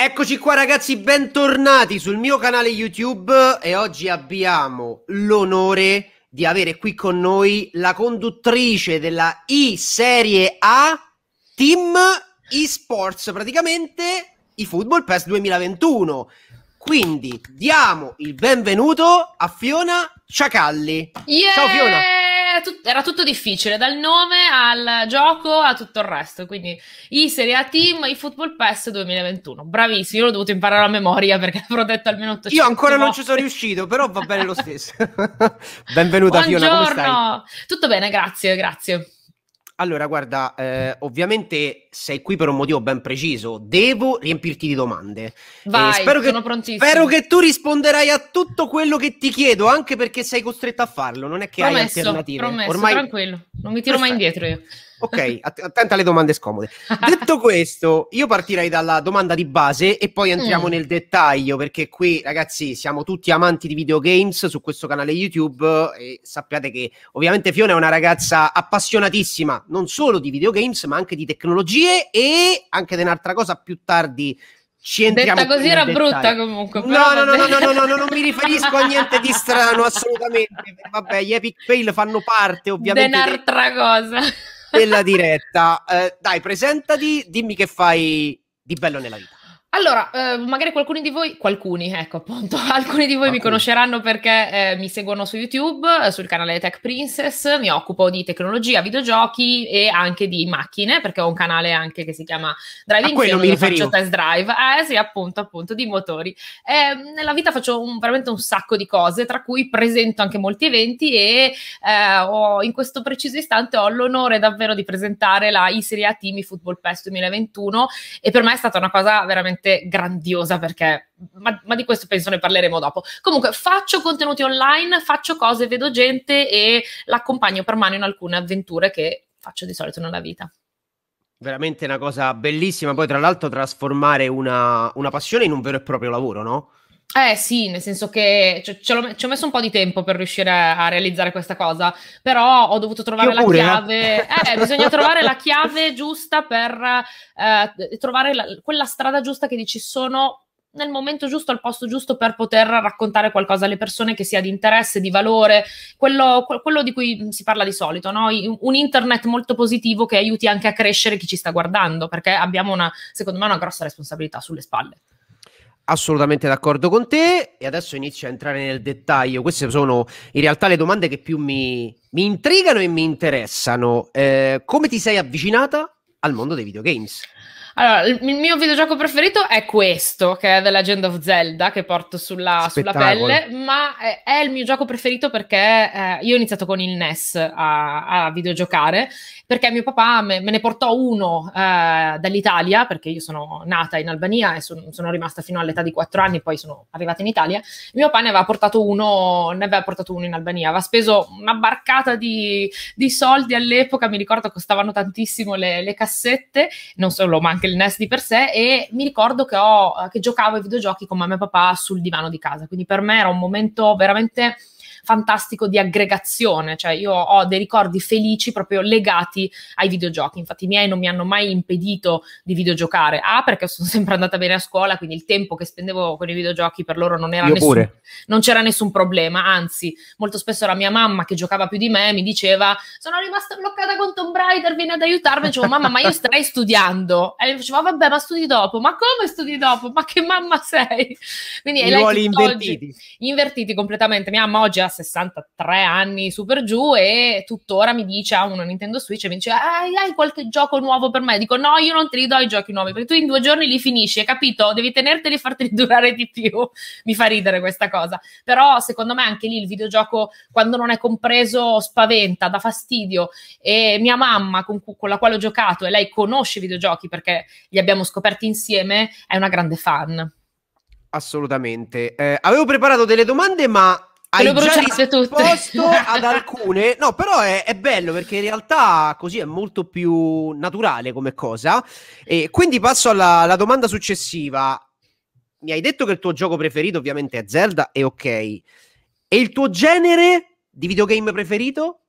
Eccoci qua ragazzi, bentornati sul mio canale YouTube e oggi abbiamo l'onore di avere qui con noi la conduttrice della I-Serie A Team eSports, praticamente i Football Pass 2021. Quindi diamo il benvenuto a Fiona Ciacalli. Yeah! Ciao Fiona. Era tutto difficile, dal nome al gioco a tutto il resto. Quindi i Serie A Team, i Football Pass 2021. Bravissimo, io l'ho dovuto imparare a memoria perché l'avrò detto almeno 800 Io ancora non volte. ci sono riuscito, però va bene lo stesso. Benvenuta Fiona, come stai? Buongiorno. Tutto bene, grazie, grazie. Allora, guarda, eh, ovviamente sei qui per un motivo ben preciso. Devo riempirti di domande. Vai, Eh, spero, che, sono prontissimo. spero che tu risponderai a tutto quello che ti chiedo, anche perché sei costretto a farlo. Non è che hai promesso, alternative. promesso, Ormai... tranquillo. Non mi tiro mai Perfetto. indietro io. Ok, att- attenta alle domande scomode. Detto questo, io partirei dalla domanda di base e poi entriamo Mm. nel dettaglio, perché qui, ragazzi, siamo tutti amanti di videogames su questo canale YouTube e sappiate che ovviamente Fiona è una ragazza appassionatissima non solo di videogames, ma anche di tecnologie e anche di un'altra cosa più tardi. Ci entriamo Detta così era brutta dettaglio. comunque. No, no, no, vabbè. no, no, no, no, non mi riferisco a niente di strano, assolutamente. Vabbè, gli Epic Fail fanno parte, ovviamente, de- Denartra cosa. della diretta. Eh, dai, presentati, dimmi che fai di bello nella vita. Allora, eh, magari qualcuno di voi, qualcuni, ecco appunto, alcuni di voi mi Alcuni. conosceranno perché eh, mi seguono su YouTube, eh, sul canale Tech Princess, mi occupo di tecnologia, videogiochi e anche di macchine, perché ho un canale anche che si chiama Driving mi dove faccio test drive, eh sì, appunto, appunto, di motori. Eh, nella vita faccio un- veramente un sacco di cose, tra cui presento anche molti eventi e eh, ho- in questo preciso istante ho l'onore davvero di presentare la I-Serie A Team Football Pass 2021 e per me è stata una cosa veramente grandiosa perché, ma, ma di questo penso ne parleremo dopo. Comunque faccio contenuti online, faccio cose, vedo gente e l'accompagno per mano in alcune avventure che faccio di solito nella vita. Veramente una cosa bellissima. Poi, tra l'altro, trasformare una, una passione in un vero e proprio lavoro, no? Eh sì, nel senso che ci, ci ho messo un po' di tempo per riuscire a, a realizzare questa cosa, però ho dovuto trovare Io la pure, eh. chiave. Eh, bisogna trovare la chiave giusta per eh, trovare la- quella strada giusta che dici sono nel momento giusto, al posto giusto per poter raccontare qualcosa alle persone che sia di interesse, di valore, quello, que- quello di cui si parla di solito, no? Un internet molto positivo che aiuti anche a crescere chi ci sta guardando, perché abbiamo una, secondo me, una grossa responsabilità sulle spalle. Assolutamente d'accordo con te. E adesso inizio a entrare nel dettaglio. Queste sono in realtà le domande che più mi, mi intrigano e mi interessano. Eh, come ti sei avvicinata al mondo dei videogames? Allora, il mio videogioco preferito è questo, che è The Legend of Zelda, che porto sulla, sulla pelle, ma è, è il mio gioco preferito perché eh, io ho iniziato con il NES a, a videogiocare, perché mio papà me, me ne portò uno eh, dall'Italia, perché io sono nata in Albania e son- sono rimasta fino all'età di 4 anni, poi sono arrivata in Italia. Mio papà ne aveva portato uno, ne aveva portato uno in Albania, aveva speso una barcata di, di soldi all'epoca, mi ricordo costavano tantissimo le, le cassette, non solo, ma anche il NES di per sé e mi ricordo che, ho, che giocavo ai videogiochi con mamma e papà sul divano di casa, quindi per me era un momento veramente fantastico di aggregazione, cioè io ho dei ricordi felici proprio legati ai videogiochi, infatti i miei non mi hanno mai impedito di videogiocare, A perché sono sempre andata bene a scuola, quindi il tempo che spendevo con i videogiochi per loro non era Io nessun pure. non c'era nessun problema, anzi, molto spesso era mia mamma che giocava più di me, mi diceva: Sono rimasta bloccata con Tomb Raider, vieni ad aiutarmi. Dicevo, mamma, ma io starei studiando. E lei faceva: Vabbè, ma studi dopo. Ma come studi dopo? Ma che mamma sei? Quindi I ruoli invertiti. invertiti completamente. Mia mamma oggi ha 63 anni super giù e tuttora mi dice ha una Nintendo Switch e mi dice hai, hai qualche gioco nuovo per me? Dico no, io non te li do i giochi nuovi perché tu in due giorni li finisci, hai capito? Devi tenerteli e farteli durare di più. Mi fa ridere questa cosa. Però secondo me anche lì il videogioco quando non è compreso spaventa, dà fastidio e mia mamma con, con la quale ho giocato e lei conosce i videogiochi perché li abbiamo scoperti insieme, è una grande fan. Assolutamente. Eh, avevo preparato delle domande, ma hai già risposto ad alcune. No, però è, è bello perché in realtà così è molto più naturale come cosa. E quindi passo alla, alla domanda successiva. Mi hai detto che il tuo gioco preferito ovviamente è Zelda, e ok. E il tuo genere di videogame preferito?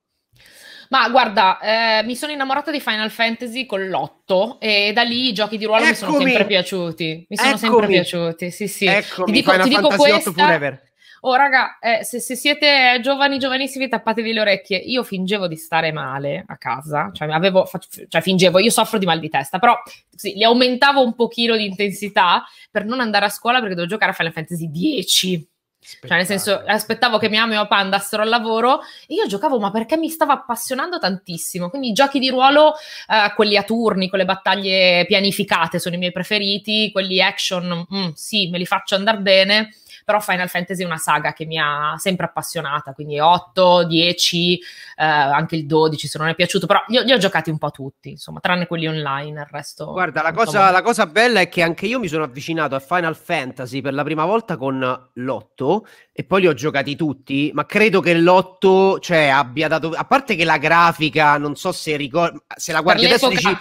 Ma guarda, eh, mi sono innamorata di Final Fantasy con l'otto e da lì i giochi di ruolo Eccomi. mi sono sempre piaciuti. Mi sono Eccomi. sempre piaciuti, sì sì. Eccomi, ti dico, Final ti dico questa... 8 Forever. Oh, raga, eh, se, se, siete giovani, giovanissimi, tappatevi le orecchie. Io fingevo di stare male a casa, cioè, avevo, cioè fingevo, io soffro di mal di testa, però sì, li aumentavo un pochino di intensità per non andare a scuola perché dovevo giocare a Final Fantasy X. Cioè, nel senso, aspettavo che mia mamma e mio papà andassero al lavoro e io giocavo, ma perché mi stava appassionando tantissimo. Quindi i giochi di ruolo, eh, quelli a turni, con le battaglie pianificate, sono i miei preferiti. Quelli action, mm, sì, me li faccio andare bene però Final Fantasy è una saga che mi ha sempre appassionata, quindi 8, 10, eh, anche il 12 se non è piaciuto, però li, li, ho giocati un po' tutti, insomma, tranne quelli online, il resto... Guarda, la cosa, la cosa bella è che anche io mi sono avvicinato a Final Fantasy per la prima volta con l'8 e poi li ho giocati tutti, ma credo che l'8, cioè, abbia dato... A parte che la grafica, non so se ricordi... Se la guardi adesso dici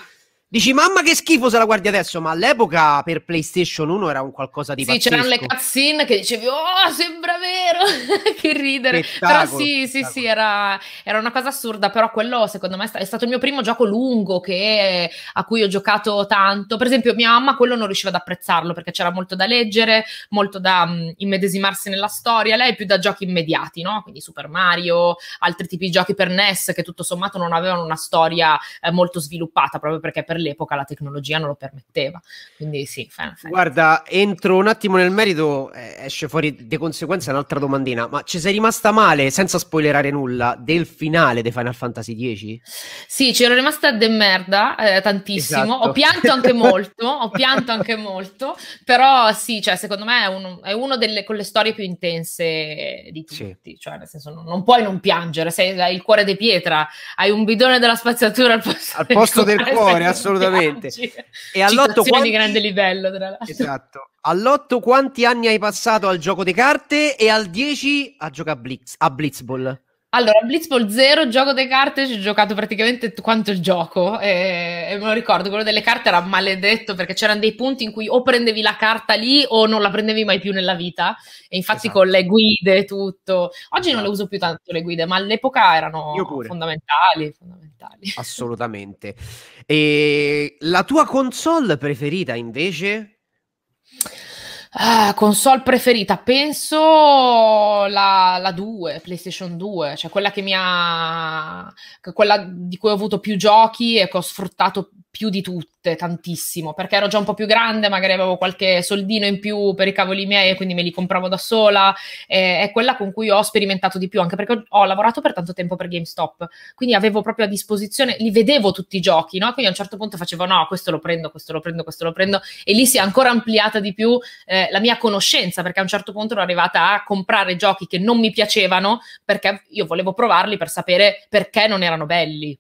Dici, mamma che schifo se la guardi adesso, ma all'epoca per PlayStation 1 era un qualcosa di sì, pazzesco. Sì, c'erano le cutscene che dicevi, oh, sembra vero, che ridere. Spettacolo, però sì, sì, sì, era, era, una cosa assurda, però quello secondo me è stato il mio primo gioco lungo che, a cui ho giocato tanto. Per esempio mia mamma quello non riusciva ad apprezzarlo perché c'era molto da leggere, molto da um, immedesimarsi nella storia, lei è più da giochi immediati, no? Quindi Super Mario, altri tipi di giochi per NES che tutto sommato non avevano una storia eh, molto sviluppata proprio perché per l'epoca la tecnologia non lo permetteva. Quindi sì, Final Fantasy. Guarda, entro un attimo nel merito, eh, esce fuori di conseguenza un'altra domandina, ma ci sei rimasta male, senza spoilerare nulla, del finale di Final Fantasy X? Sì, c'ero rimasta de merda, eh, tantissimo, esatto. ho pianto anche molto, ho pianto anche molto, però sì, cioè, secondo me è, un, è uno delle con le storie più intense di tutti, sì. cioè nel senso non, non, puoi non piangere, sei hai il cuore di pietra, hai un bidone della spazzatura al posto, al posto del, cuore, del cuore assolutamente. E all'otto quanti... di grande livello, tra l'altro. Esatto. All'otto quanti anni hai passato al gioco di carte e al 10 a giocare a Blitz, a Blitzball? Allora, Blitzball 0, gioco delle carte, ci ho giocato praticamente quanto il gioco e, e, me lo ricordo, quello delle carte era maledetto perché c'erano dei punti in cui o prendevi la carta lì o non la prendevi mai più nella vita e infatti esatto. con le guide e tutto. Oggi esatto. non le uso più tanto le guide, ma all'epoca erano fondamentali, fondamentali. Assolutamente. E la tua console preferita invece? Ah, console preferita, penso la, la 2, PlayStation 2, cioè quella che mi ha, quella di cui ho avuto più giochi e che ho sfruttato più di tutte, tantissimo, perché ero già un po' più grande, magari avevo qualche soldino in più per i cavoli miei e quindi me li compravo da sola, eh, è quella con cui ho sperimentato di più, anche perché ho, lavorato per tanto tempo per GameStop, quindi avevo proprio a disposizione, li vedevo tutti i giochi, no? Quindi a un certo punto facevo no, questo lo prendo, questo lo prendo, questo lo prendo, e lì si è ancora ampliata di più eh, la mia conoscenza, perché a un certo punto ero arrivata a comprare giochi che non mi piacevano, perché io volevo provarli per sapere perché non erano belli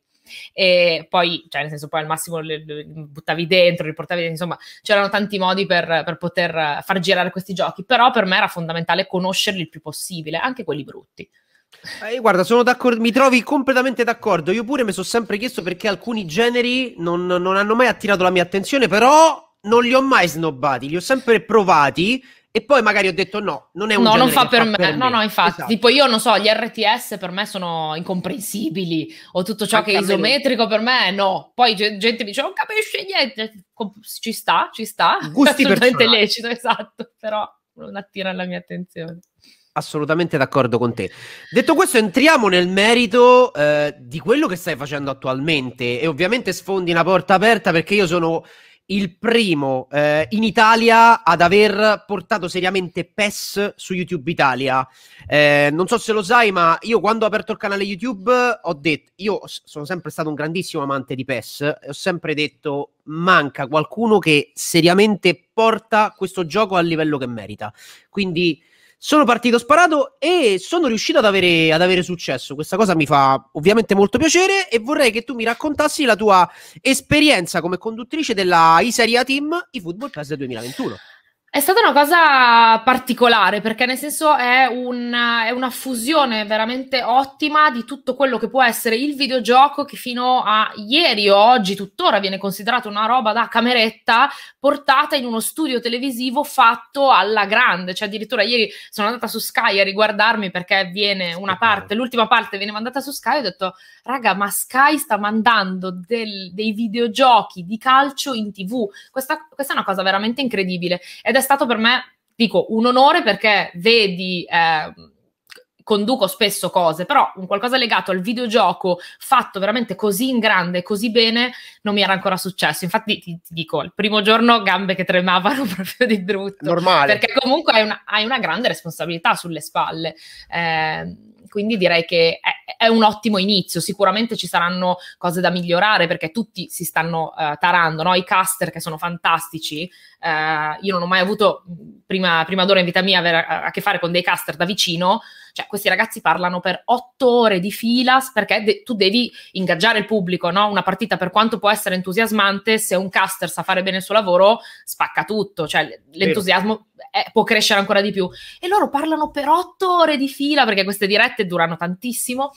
e poi, cioè nel senso poi al massimo li buttavi dentro, li portavi dentro, insomma c'erano tanti modi per, per, poter far girare questi giochi, però per me era fondamentale conoscerli il più possibile, anche quelli brutti. Eh, guarda, sono d'accordo, mi trovi completamente d'accordo. Io pure mi sono sempre chiesto perché alcuni generi non, non hanno mai attirato la mia attenzione, però non li ho mai snobbati, li ho sempre provati e poi magari ho detto no, non è un no, non fa per, fa me. per no, no, infatti, esatto. tipo io non so, gli RTS per me sono incomprensibili o tutto ciò Anche che è isometrico per me no. Poi gente mi dice non capisce niente, ci sta, ci sta, Gusti assolutamente lecito, esatto, però non attira la mia attenzione. Assolutamente d'accordo con te. Detto questo, entriamo nel merito eh, di quello che stai facendo attualmente e ovviamente sfondi una porta aperta perché io sono il primo eh, in Italia ad aver portato seriamente PES su YouTube Italia. Eh, non so se lo sai, ma io quando ho aperto il canale YouTube ho detto, io sono sempre stato un grandissimo amante di PES ho sempre detto manca qualcuno che seriamente porta questo gioco al livello che merita. Quindi sono partito sparato e sono riuscito ad avere, ad avere, successo. Questa cosa mi fa ovviamente molto piacere e vorrei che tu mi raccontassi la tua esperienza come conduttrice della Iseria Team i Football Pass 2021. È stata una cosa particolare perché nel senso è una, è una, fusione veramente ottima di tutto quello che può essere il videogioco che fino a ieri o oggi tuttora viene considerato una roba da cameretta portata in uno studio televisivo fatto alla grande, cioè addirittura ieri sono andata su Sky a riguardarmi perché viene una parte, l'ultima parte viene mandata su Sky e ho detto raga ma Sky sta mandando del, dei videogiochi di calcio in tv, questa, questa è una cosa veramente incredibile. Ed è stato per me, dico, un onore perché vedi... Eh, conduco spesso cose, però un qualcosa legato al videogioco fatto veramente così in grande, così bene, non mi era ancora successo. Infatti ti, ti dico, il primo giorno gambe che tremavano proprio di brutto. Normale. Perché comunque hai una, hai una grande responsabilità sulle spalle. Eh, quindi direi che è, è, un ottimo inizio. Sicuramente ci saranno cose da migliorare perché tutti si stanno uh, tarando, no? i caster che sono fantastici. Uh, io non ho mai avuto prima, prima d'ora in vita mia avere a, a che fare con dei caster da vicino. Cioè, questi ragazzi parlano per otto ore di fila perché de- tu devi ingaggiare il pubblico, no? Una partita, per quanto può essere entusiasmante, se un caster sa fare bene il suo lavoro, spacca tutto. Cioè, l'entusiasmo è, può crescere ancora di più. E loro parlano per otto ore di fila perché queste dirette durano tantissimo.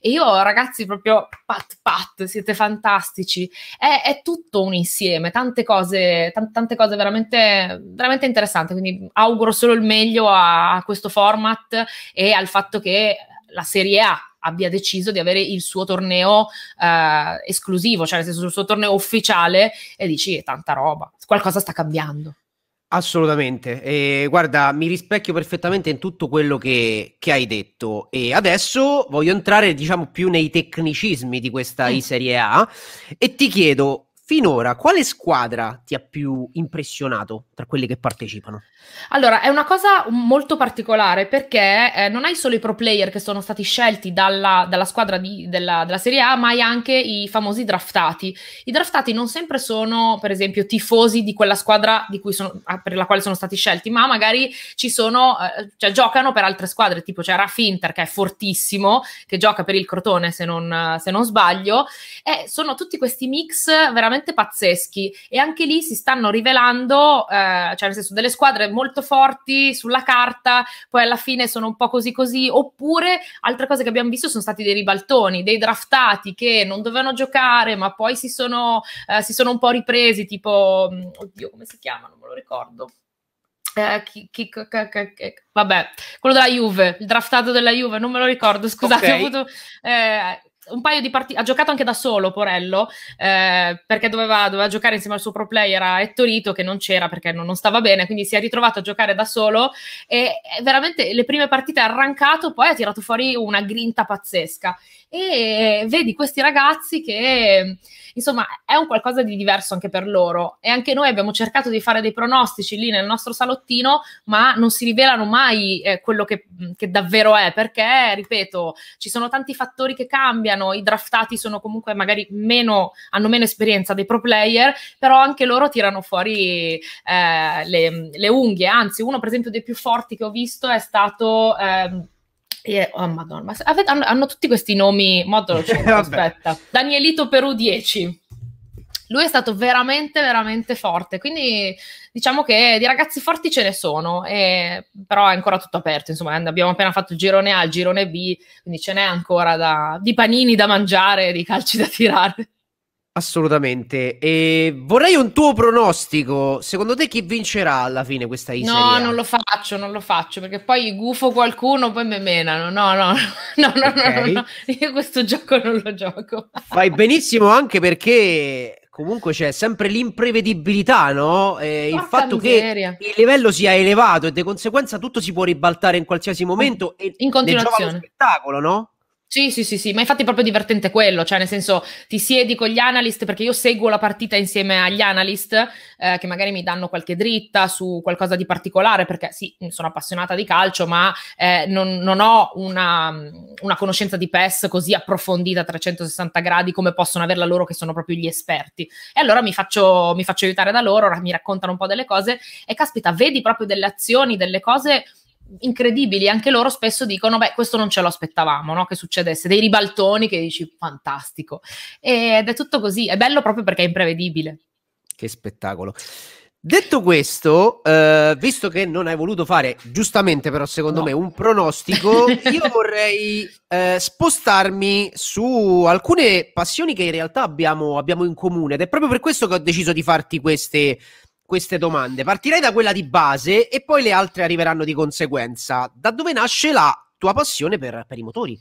E io, ragazzi, proprio pat pat, siete fantastici. È, è tutto un insieme, tante cose, t- tante cose veramente, veramente interessanti. Quindi auguro solo il meglio a, questo format e al fatto che la Serie A abbia deciso di avere il suo torneo eh, esclusivo, cioè nel senso il suo torneo ufficiale e dici tanta roba, qualcosa sta cambiando. Assolutamente, e guarda, mi rispecchio perfettamente in tutto quello che, che, hai detto e adesso voglio entrare, diciamo, più nei tecnicismi di questa mm. Serie A e ti chiedo, Finora, quale squadra ti ha più impressionato tra quelli che partecipano? Allora, è una cosa molto particolare perché eh, non hai solo i pro player che sono stati scelti dalla, dalla squadra di, della, della, Serie A, ma hai anche i famosi draftati. I draftati non sempre sono, per esempio, tifosi di quella squadra di sono, per la quale sono stati scelti, ma magari ci sono, eh, cioè giocano per altre squadre, tipo c'è Rafinter che è fortissimo, che gioca per il Crotone se non, se non sbaglio, e sono tutti questi mix veramente veramente pazzeschi e anche lì si stanno rivelando, eh, cioè nel senso delle squadre molto forti sulla carta, poi alla fine sono un po' così così, oppure altre cose che abbiamo visto sono stati dei ribaltoni, dei draftati che non dovevano giocare ma poi si sono, eh, si sono un po' ripresi, tipo, mm, oddio come si chiama, non me lo ricordo. Eh, chi, chi, chi, vabbè, quello della Juve, il draftato della Juve, non me lo ricordo, scusate, okay. ho avuto, eh, un paio di partite, ha giocato anche da solo Porello, eh, perché doveva, doveva, giocare insieme al suo pro player a Ettorito che non c'era perché non, non, stava bene, quindi si è ritrovato a giocare da solo e veramente le prime partite ha arrancato, poi ha tirato fuori una grinta pazzesca. E vedi questi ragazzi che insomma è un qualcosa di diverso anche per loro. E anche noi abbiamo cercato di fare dei pronostici lì nel nostro salottino ma non si rivelano mai eh, quello che, che, davvero è perché ripeto ci sono tanti fattori che cambiano i draftati sono comunque magari meno hanno meno esperienza dei pro player però anche loro tirano fuori eh, le, le, unghie. Anzi uno per esempio dei più forti che ho visto è stato eh, e, oh madonna, ma avete, hanno, hanno, tutti questi nomi, modo, aspetta, Danielito Perù 10. Lui è stato veramente, veramente forte, quindi diciamo che di ragazzi forti ce ne sono, e, però è ancora tutto aperto, insomma abbiamo appena fatto il girone A, il girone B, quindi ce n'è ancora da, di panini da mangiare, di calci da tirare. Assolutamente. E vorrei un tuo pronostico. Secondo te chi vincerà alla fine questa Serie No, non lo faccio, non lo faccio perché poi gufo qualcuno, poi mi menano. No, no, no, no, okay. no, no, Io questo gioco non lo gioco. Fai benissimo anche perché comunque c'è sempre l'imprevedibilità, no? Eh, il fatto miseria. che il livello sia elevato e di conseguenza tutto si può ribaltare in qualsiasi momento e in continuazione. spettacolo, no? Sì, sì, sì, sì, ma infatti è proprio divertente quello, cioè nel senso ti siedi con gli analyst perché io seguo la partita insieme agli analyst eh, che magari mi danno qualche dritta su qualcosa di particolare perché sì, sono appassionata di calcio ma eh, non, non, ho una, una, conoscenza di PES così approfondita a 360 gradi come possono averla loro che sono proprio gli esperti. E allora mi faccio, mi faccio aiutare da loro, mi raccontano un po' delle cose e caspita, vedi proprio delle azioni, delle cose incredibili, anche loro spesso dicono, beh, questo non ce lo aspettavamo, no? che succedesse, dei ribaltoni che dici, fantastico. Ed è tutto così, è bello proprio perché è imprevedibile. Che spettacolo. Detto questo, eh, visto che non hai voluto fare, giustamente però secondo no. me, un pronostico, io vorrei eh, spostarmi su alcune passioni che in realtà abbiamo, abbiamo, in comune ed è proprio per questo che ho deciso di farti queste, queste domande. Partirei da quella di base e poi le altre arriveranno di conseguenza. Da dove nasce la tua passione per, per i motori?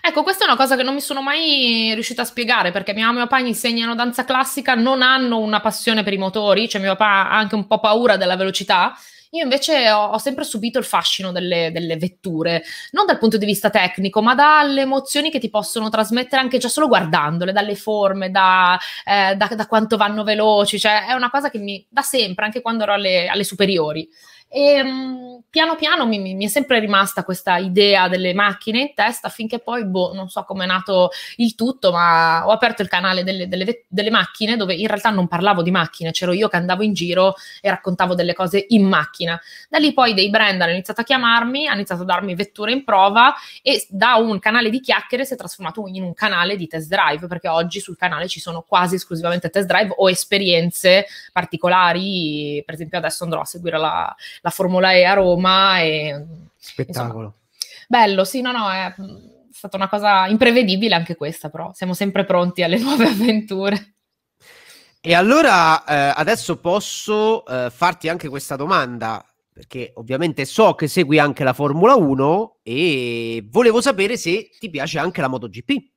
Ecco, questa è una cosa che non mi sono mai riuscita a spiegare perché mia mamma e mio papà insegnano danza classica, non hanno una passione per i motori, cioè mio papà ha anche un po' paura della velocità. Io invece ho, ho sempre subito il fascino delle, delle, vetture, non dal punto di vista tecnico, ma dalle emozioni che ti possono trasmettere anche già solo guardandole, dalle forme, da, eh, da, da quanto vanno veloci, cioè è una cosa che mi da sempre, anche quando ero alle, alle superiori. E um, piano piano mi, mi, è sempre rimasta questa idea delle macchine in testa finché poi, boh, non so come è nato il tutto, ma ho aperto il canale delle, delle, delle, macchine dove in realtà non parlavo di macchine, c'ero io che andavo in giro e raccontavo delle cose in macchina. Da lì poi dei brand hanno iniziato a chiamarmi, hanno iniziato a darmi vetture in prova e da un canale di chiacchiere si è trasformato in un canale di test drive perché oggi sul canale ci sono quasi esclusivamente test drive o esperienze particolari, per esempio adesso andrò a seguire la la Formula E a Roma. E, Spettacolo. Insomma, bello, sì, no, no, è stata una cosa imprevedibile anche questa, però siamo sempre pronti alle nuove avventure. E allora eh, adesso posso eh, farti anche questa domanda, perché ovviamente so che segui anche la Formula 1 e volevo sapere se ti piace anche la MotoGP.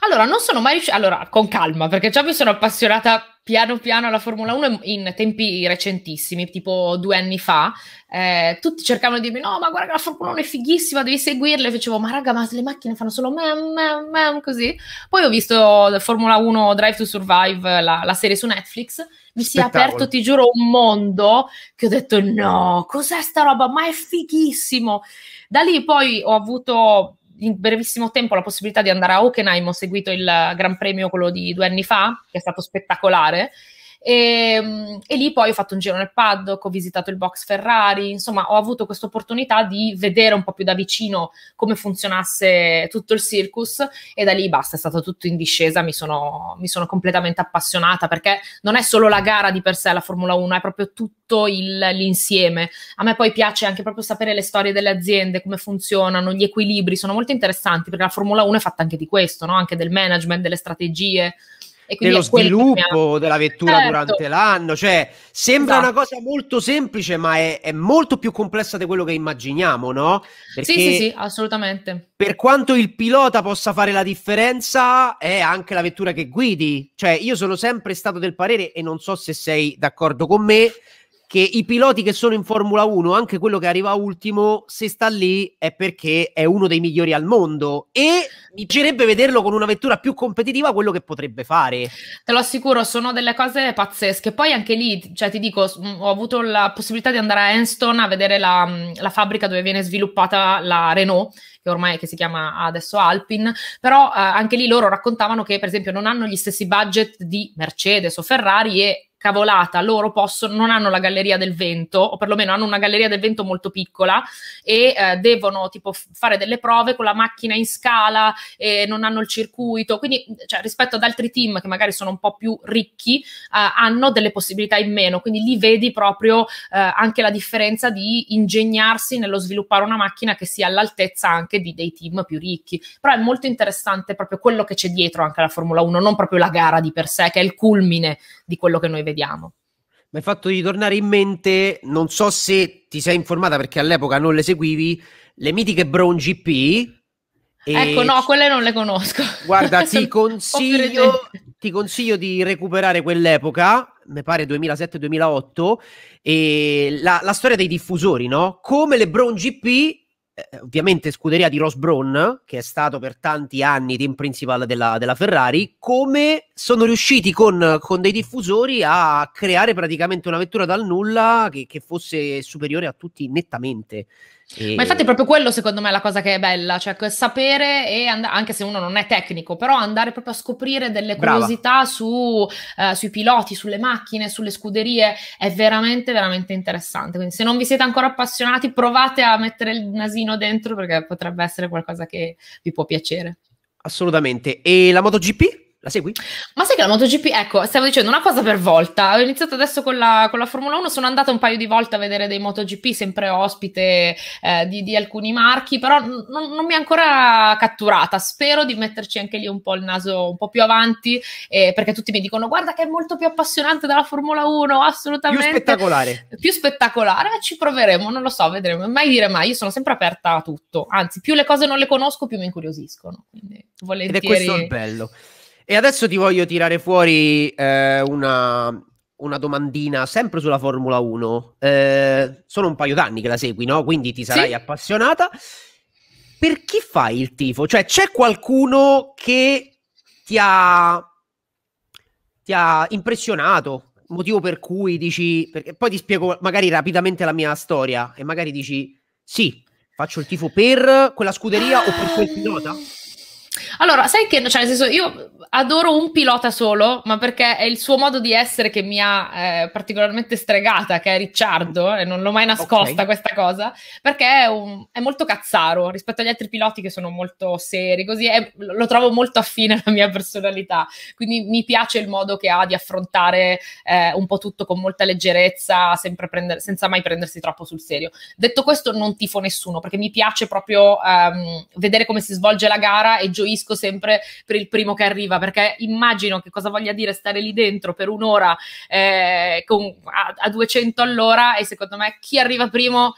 Allora, non sono mai riuscita, allora, con calma, perché già mi sono appassionata piano piano alla Formula 1 in tempi recentissimi, tipo due anni fa. Eh, tutti cercavano di dirmi, no, ma guarda che la Formula 1 è fighissima, devi seguirla. E facevo, ma raga, ma le macchine fanno solo mem, mem, mem, così. Poi ho visto Formula 1 Drive to Survive, la, la serie su Netflix. Mi si è aperto, ti giuro, un mondo che ho detto, no, cos'è sta roba? Ma è fighissimo. Da lì poi ho avuto in brevissimo tempo la possibilità di andare a Hockenheim, ho seguito il Gran Premio, quello di due anni fa, che è stato spettacolare. E, ehm, e, lì poi ho fatto un giro nel paddock, ho visitato il box Ferrari, insomma ho avuto questa opportunità di vedere un po' più da vicino come funzionasse tutto il circus e da lì basta, è stato tutto in discesa, mi sono, mi sono completamente appassionata perché non è solo la gara di per sé la Formula 1, è proprio tutto il, l'insieme. A me poi piace anche proprio sapere le storie delle aziende, come funzionano, gli equilibri, sono molto interessanti perché la Formula 1 è fatta anche di questo, no? anche del management, delle strategie dello sviluppo della vettura certo. durante l'anno. Cioè, sembra esatto. una cosa molto semplice, ma è, è, molto più complessa di quello che immaginiamo, no? Perché sì, sì, sì, assolutamente. Per quanto il pilota possa fare la differenza, è anche la vettura che guidi. Cioè, io sono sempre stato del parere, e non so se sei d'accordo con me, che i piloti che sono in Formula 1, anche quello che arriva ultimo, se sta lì è perché è uno dei migliori al mondo e mi piacerebbe vederlo con una vettura più competitiva quello che potrebbe fare. Te lo assicuro, sono delle cose pazzesche. Poi anche lì, cioè ti dico, ho avuto la possibilità di andare a Enston a vedere la, la fabbrica dove viene sviluppata la Renault che ormai che si chiama adesso Alpin, però eh, anche lì loro raccontavano che per esempio non hanno gli stessi budget di Mercedes o Ferrari e cavolata, loro possono, non hanno la galleria del vento, o perlomeno hanno una galleria del vento molto piccola e eh, devono tipo fare delle prove con la macchina in scala e non hanno il circuito. Quindi, cioè, rispetto ad altri team che magari sono un po' più ricchi, eh, hanno delle possibilità in meno. Quindi lì vedi proprio eh, anche la differenza di ingegnarsi nello sviluppare una macchina che sia all'altezza anche di, dei team più ricchi. Però è molto interessante proprio quello che c'è dietro anche alla Formula 1, non proprio la gara di per sé, che è il culmine di quello che noi vediamo. Mi hai fatto ritornare in mente, non so se ti sei informata perché all'epoca non le seguivi, le mitiche Brown GP. Ecco, no, quelle non le conosco. Guarda, ti consiglio, ti consiglio di recuperare quell'epoca, mi pare 2007-2008, e la, la storia dei diffusori, no? Come le Brown GP eh, ovviamente scuderia di Ross Brown, che è stato per tanti anni team principal della, della Ferrari, come sono riusciti con, con, dei diffusori a creare praticamente una vettura dal nulla che, che fosse superiore a tutti nettamente. E... Ma infatti è proprio quello secondo me la cosa che è bella, cioè sapere e and- anche se uno non è tecnico, però andare proprio a scoprire delle curiosità su, uh, sui piloti, sulle macchine, sulle scuderie è veramente veramente interessante. Quindi se non vi siete ancora appassionati provate a mettere il nasino dentro perché potrebbe essere qualcosa che vi può piacere. Assolutamente. E la MotoGP? La segui? Ma sai che la MotoGP, ecco, stavo dicendo una cosa per volta. Ho iniziato adesso con la, con la Formula 1, sono andata un paio di volte a vedere dei MotoGP, sempre ospite eh, di, di, alcuni marchi, però n- non mi ha ancora catturata. Spero di metterci anche lì un po' il naso un po' più avanti, eh, perché tutti mi dicono guarda che è molto più appassionante della Formula 1, assolutamente. Più spettacolare. Più spettacolare, ci proveremo, non lo so, vedremo. Mai dire mai, io sono sempre aperta a tutto. Anzi, più le cose non le conosco, più mi incuriosiscono. Quindi, volentieri. Ed è questo il bello. E adesso ti voglio tirare fuori eh, una, una, domandina sempre sulla Formula 1. Eh, sono un paio d'anni che la segui, no? Quindi ti sarai sì. appassionata. Per chi fai il tifo? Cioè, c'è qualcuno che ti ha, ti ha impressionato? Motivo per cui dici. Perché poi ti spiego magari rapidamente la mia storia e magari dici: sì, faccio il tifo per quella scuderia o per quel pilota? Allora, sai che, cioè, nel senso, io adoro un pilota solo, ma perché è il suo modo di essere che mi ha eh, particolarmente stregata, che è Ricciardo, e non l'ho mai nascosta okay. questa cosa, perché è, un, è, molto cazzaro rispetto agli altri piloti che sono molto seri, così è, lo trovo molto affine alla mia personalità, quindi mi piace il modo che ha di affrontare eh, un po' tutto con molta leggerezza, prendere, senza mai prendersi troppo sul serio. Detto questo, non tifo nessuno, perché mi piace proprio um, vedere come si svolge la gara e gioisco sempre per il primo che arriva, perché immagino che cosa voglia dire stare lì dentro per un'ora eh, con, a, a 200 all'ora e secondo me chi arriva primo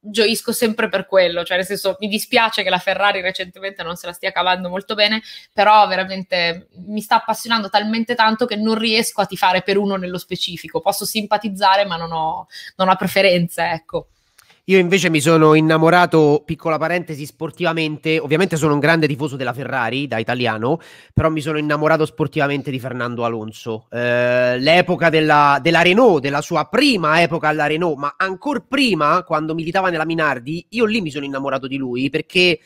gioisco sempre per quello, cioè nel senso mi dispiace che la Ferrari recentemente non se la stia cavando molto bene, però veramente mi sta appassionando talmente tanto che non riesco a tifare per uno nello specifico, posso simpatizzare ma non ho, non ho preferenze, ecco. Io invece mi sono innamorato, piccola parentesi, sportivamente. Ovviamente sono un grande tifoso della Ferrari, da italiano, però mi sono innamorato sportivamente di Fernando Alonso. Eh, l'epoca della, della, Renault, della sua prima epoca alla Renault, ma ancora prima, quando militava nella Minardi, io lì mi sono innamorato di lui perché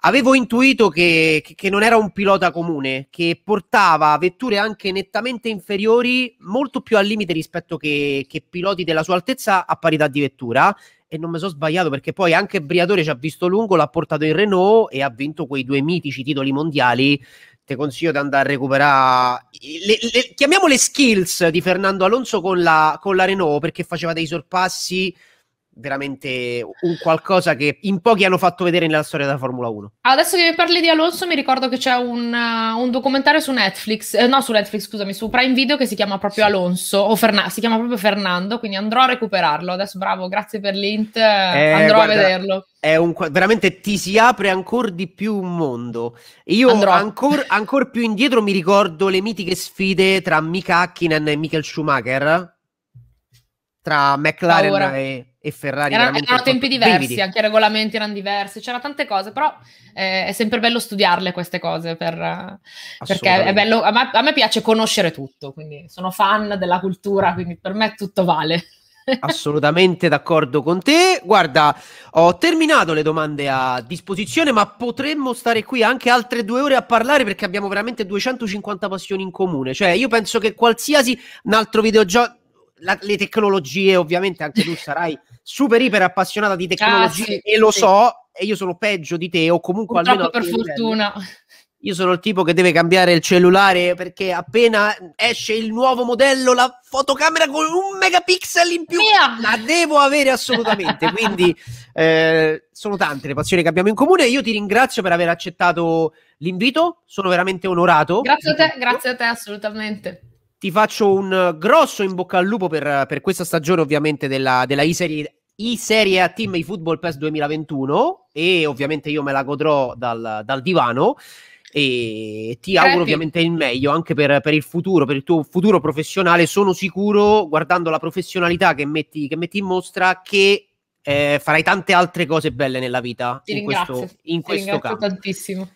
avevo intuito che, che, non era un pilota comune, che portava vetture anche nettamente inferiori, molto più al limite rispetto che, che piloti della sua altezza a parità di vettura e non mi sono sbagliato perché poi anche Briatore ci ha visto lungo, l'ha portato in Renault e ha vinto quei due mitici titoli mondiali. Ti consiglio di andare a recuperare, le, le, chiamiamole skills di Fernando Alonso con la, con la Renault perché faceva dei sorpassi veramente un qualcosa che in pochi hanno fatto vedere nella storia della Formula 1. Adesso che mi parli di Alonso, mi ricordo che c'è un, uh, un documentario su Netflix, eh, no su Netflix, scusami, su Prime Video che si chiama proprio sì. Alonso, o Ferna- si chiama proprio Fernando, quindi andrò a recuperarlo. Adesso bravo, grazie per l'int, eh, andrò guarda, a vederlo. È un, veramente ti si apre ancora di più un mondo. Io ancora ancor più indietro mi ricordo le mitiche sfide tra Mika Hakkinen e Michael Schumacher tra McLaren Paura. e e Ferrari erano, erano tempi diversi, brividi. anche i regolamenti erano diversi, c'era tante cose, però eh, è sempre bello studiarle queste cose per, perché è bello, a me, a me, piace conoscere tutto, quindi sono fan della cultura, quindi per me tutto vale. Assolutamente d'accordo con te. Guarda, ho terminato le domande a disposizione, ma potremmo stare qui anche altre due ore a parlare perché abbiamo veramente 250 passioni in comune. Cioè, io penso che qualsiasi un altro videogioco la, le tecnologie, ovviamente anche tu sarai super iper appassionata di tecnologie ah, sì, e lo sì. so, e io sono peggio di te, o comunque Purtroppo almeno per fortuna. Io sono il tipo che deve cambiare il cellulare perché appena esce il nuovo modello, la fotocamera con un megapixel in più Mia! la devo avere assolutamente. Quindi eh, sono tante le passioni che abbiamo in comune. Io ti ringrazio per aver accettato l'invito, sono veramente onorato. Grazie a te, grazie a te, assolutamente ti faccio un grosso in bocca al lupo per, per questa stagione ovviamente della, della e-serie, e-serie A Team eFootball PES 2021 e ovviamente io me la godrò dal, dal divano e ti auguro Crepi. ovviamente il meglio anche per, per, il futuro, per il tuo futuro professionale. Sono sicuro, guardando la professionalità che metti, che metti in mostra, che eh, farai tante altre cose belle nella vita Ti in ringrazio, questo, in questo caso. tantissimo.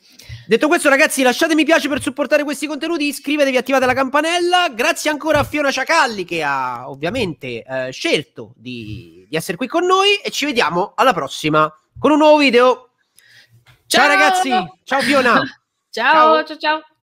Detto questo, ragazzi, lasciate mi piace per supportare questi contenuti, iscrivetevi, attivate la campanella. Grazie ancora a Fiona Ciacalli che ha ovviamente eh, scelto di, di, essere qui con noi e ci vediamo alla prossima con un nuovo video. Ciao, ciao ragazzi, ciao Fiona. ciao, ciao, ciao. ciao.